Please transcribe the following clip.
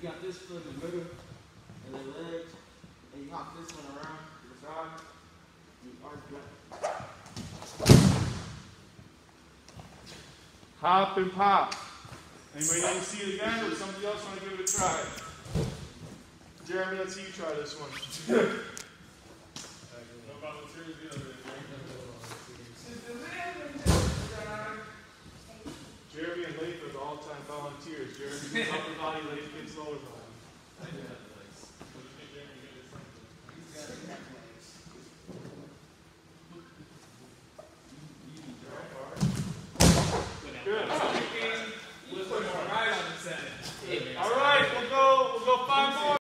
You got this foot in the middle, and then legs, and you hop this one around to the side. You arch back. Hop and pop. Anybody want to see it again, or somebody else want to give it a try? Jeremy, let's see you try this one. Jeremy and Latham are all-time volunteers Allie, let him get slower. I do have legs. Legs. Good. Good. Good. Good. Good. Good. Good. Good. Good.